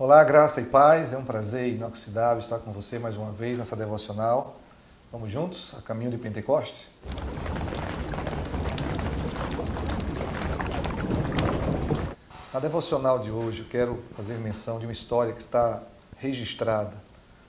Olá, graça e paz. É um prazer inoxidável estar com você mais uma vez nessa devocional. Vamos juntos a caminho de Pentecoste? Na devocional de hoje, eu quero fazer menção de uma história que está registrada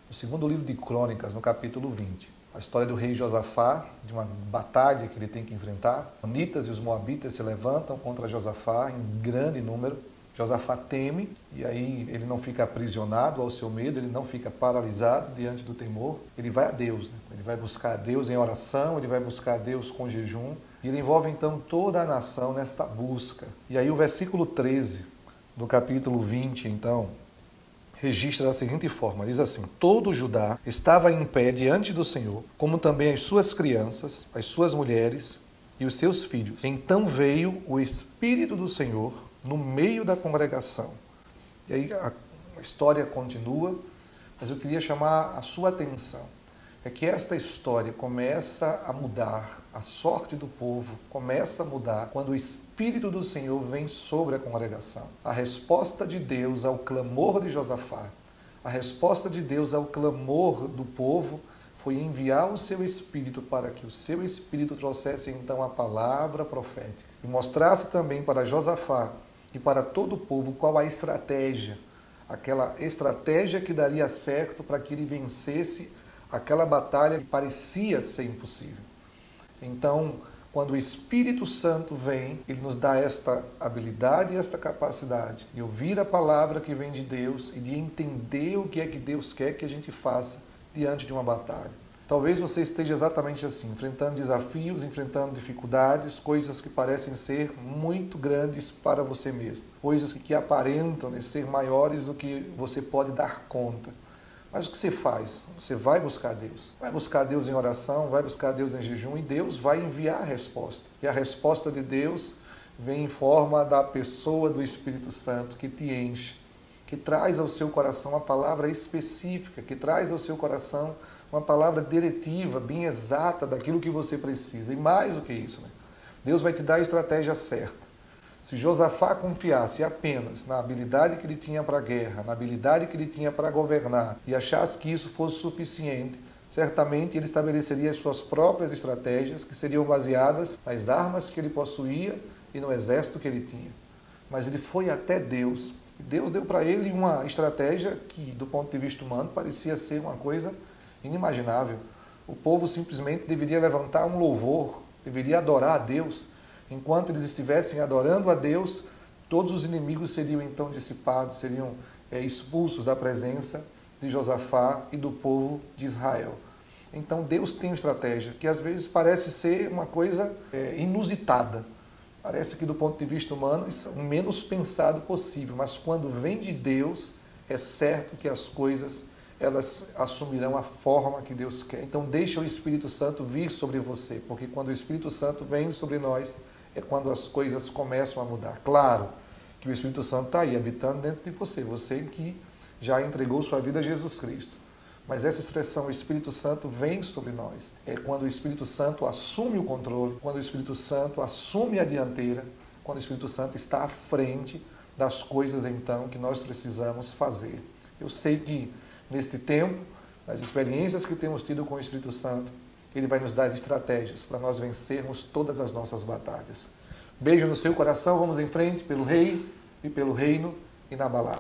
no segundo livro de Crônicas, no capítulo 20. A história do rei Josafá, de uma batalha que ele tem que enfrentar. Os Onitas e os Moabitas se levantam contra Josafá em grande número Josafá teme e aí ele não fica aprisionado ao seu medo, ele não fica paralisado diante do temor, ele vai a Deus, né? ele vai buscar a Deus em oração, ele vai buscar a Deus com jejum, e ele envolve então toda a nação nessa busca. E aí o versículo 13 do capítulo 20, então, registra da seguinte forma: diz assim: Todo Judá estava em pé diante do Senhor, como também as suas crianças, as suas mulheres e os seus filhos. Então veio o Espírito do Senhor no meio da congregação. E aí a, história continua, mas eu queria chamar a sua atenção. É que esta história começa a mudar, a sorte do povo começa a mudar quando o Espírito do Senhor vem sobre a congregação. A resposta de Deus ao clamor de Josafá, a resposta de Deus ao clamor do povo foi enviar o seu Espírito para que o seu Espírito trouxesse então a palavra profética e mostrasse também para Josafá e para todo o povo qual a estratégia, aquela estratégia que daria certo para que ele vencesse aquela batalha que parecia ser impossível. Então, quando o Espírito Santo vem, ele nos dá esta habilidade e esta capacidade de ouvir a palavra que vem de Deus e de entender o que é que Deus quer que a gente faça diante de uma batalha. Talvez você esteja exatamente assim, enfrentando desafios, enfrentando dificuldades, coisas que parecem ser muito grandes para você mesmo, coisas que aparentam ser maiores do que você pode dar conta. Mas o que você faz? Você vai buscar Deus. Vai buscar Deus em oração, vai buscar Deus em jejum e Deus vai enviar a resposta. E a resposta de Deus vem em forma da pessoa do Espírito Santo que te enche, que traz ao seu coração a palavra específica, que traz ao seu coração uma palavra diretiva, bem exata daquilo que você precisa. E mais do que isso, né? Deus vai te dar a estratégia certa. Se Josafá confiasse apenas na habilidade que ele tinha para a guerra, na habilidade que ele tinha para governar, e achasse que isso fosse suficiente, certamente ele estabeleceria as suas próprias estratégias, que seriam baseadas nas armas que ele possuía e no exército que ele tinha. Mas ele foi até Deus. Deus deu para ele uma estratégia que, do ponto de vista humano, parecia ser uma coisa inimaginável. O povo simplesmente deveria levantar um louvor, deveria adorar a Deus. Enquanto eles estivessem adorando a Deus, todos os inimigos seriam então dissipados, seriam é, expulsos da presença de Josafá e do povo de Israel. Então Deus tem uma estratégia que às vezes parece ser uma coisa é, inusitada. Parece que do ponto de vista humano é o menos pensado possível, mas quando vem de Deus, é certo que as coisas elas assumirão a forma que Deus quer. Então deixa o Espírito Santo vir sobre você, porque quando o Espírito Santo vem sobre nós, é quando as coisas começam a mudar. Claro que o Espírito Santo está aí, habitando dentro de você, você que já entregou sua vida a Jesus Cristo. Mas essa expressão, o Espírito Santo vem sobre nós, é quando o Espírito Santo assume o controle, quando o Espírito Santo assume a dianteira, quando o Espírito Santo está à frente das coisas então que nós precisamos fazer. Eu sei que neste tempo, nas experiências que temos tido com o Espírito Santo, ele vai nos dar as estratégias para nós vencermos todas as nossas batalhas. Beijo no seu coração, vamos em frente pelo Rei e pelo Reino inabalável.